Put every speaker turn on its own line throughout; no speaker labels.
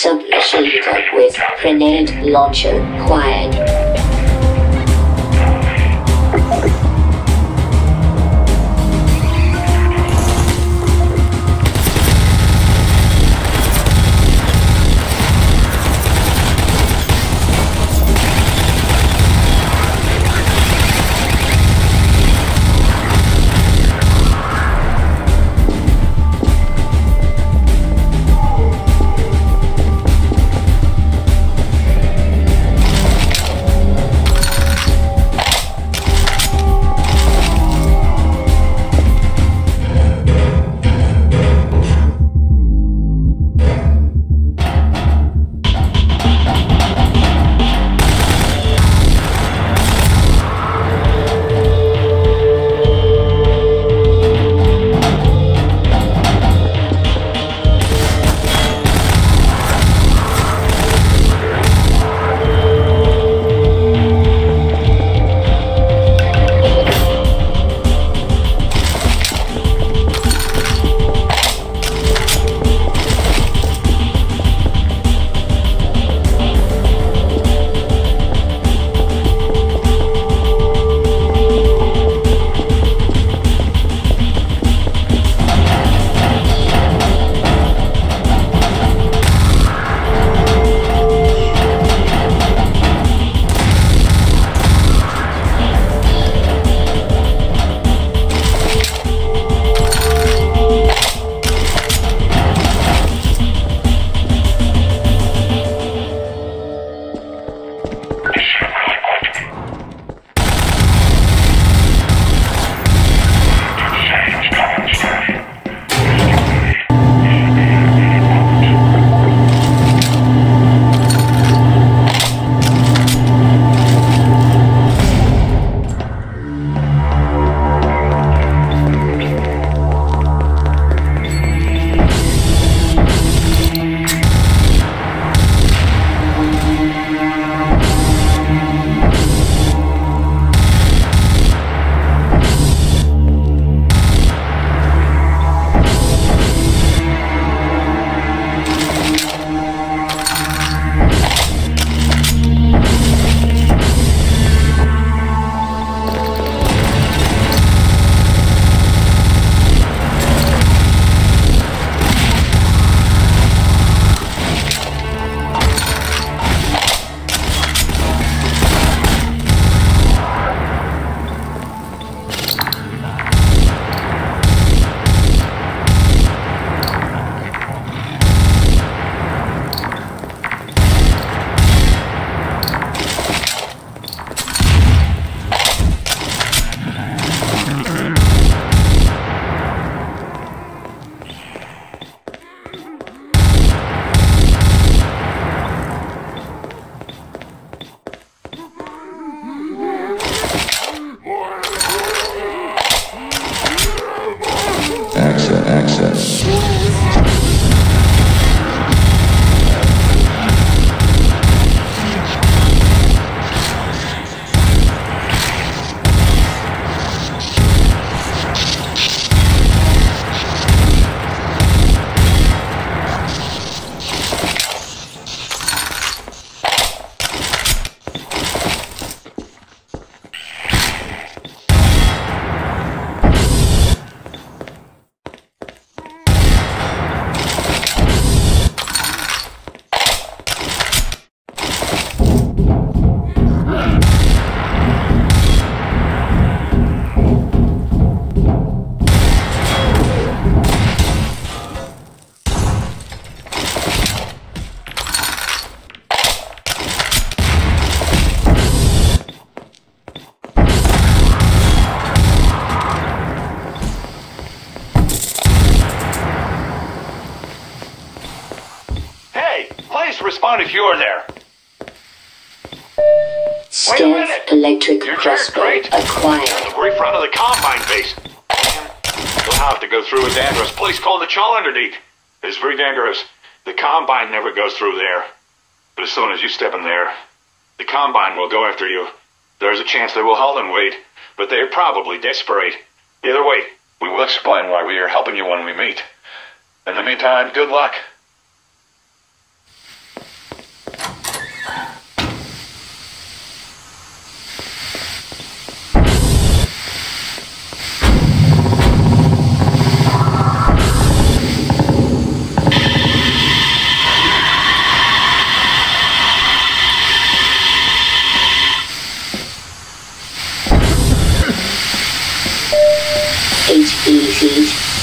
Submachine gun with grenade launcher acquired.
Respond if you're there.
Stealth electric crossbow acquired.
The very front of the Combine base. You'll have to go through a dangerous place called the Challenger It's very dangerous. The Combine never goes through there. But as soon as you step in there, the Combine will go after you. There's a chance they will halt and wait, but they're probably desperate. Either way, we will explain why we are helping you when we meet. In the meantime, good luck.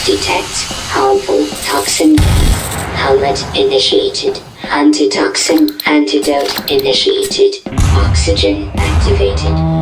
detect harmful toxin.
Helmet initiated. Antitoxin antidote initiated. Oxygen activated.